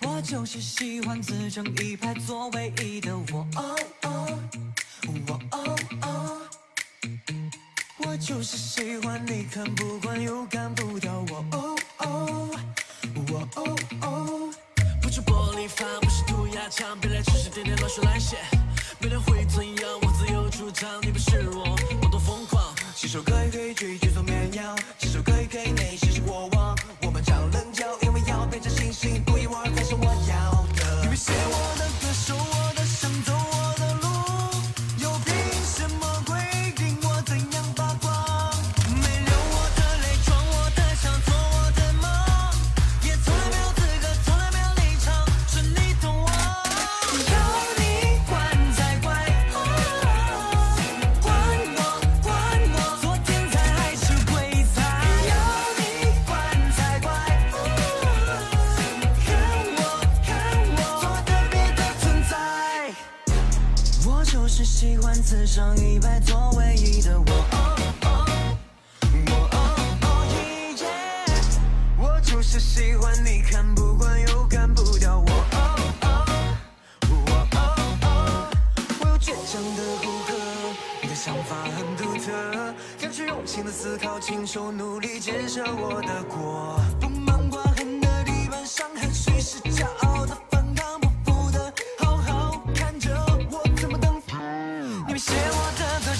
我就是喜欢自成一派做唯一的我。哦哦我哦哦我就是喜欢你看不惯又干不掉我。哦哦我哦哦不是玻璃碴，不是涂鸦墙，别来只是点点乱说乱写。没人会怎样，我自由主张，你不是我，我多疯狂。洗手可以可以拒绝做我就是喜欢自上一排做唯一的我。我哦哦耶我就是喜欢你看不惯又干不掉我。我哦哦我有倔强的骨骼，你的想法很独特，要去用心的思考，亲手努力建设我的国。不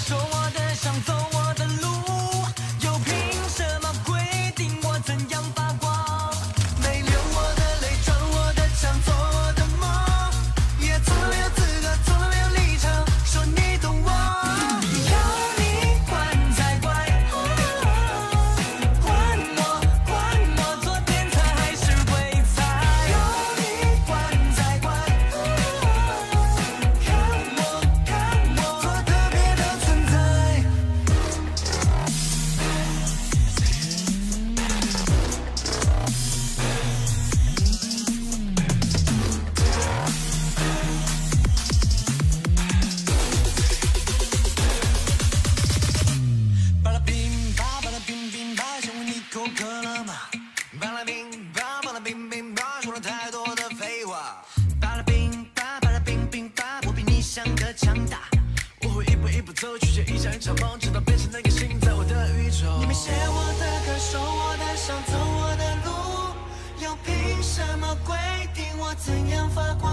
说我的伤，走我会一步一步走去追一场一场梦直到变成那颗星在我的宇宙。你没写我的歌受我的伤走我的路又凭什么规定我怎样发光？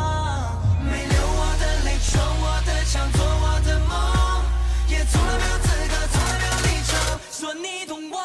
没流我的泪撞我的墙做我的梦也从来没有资格从来没有立场说你懂我。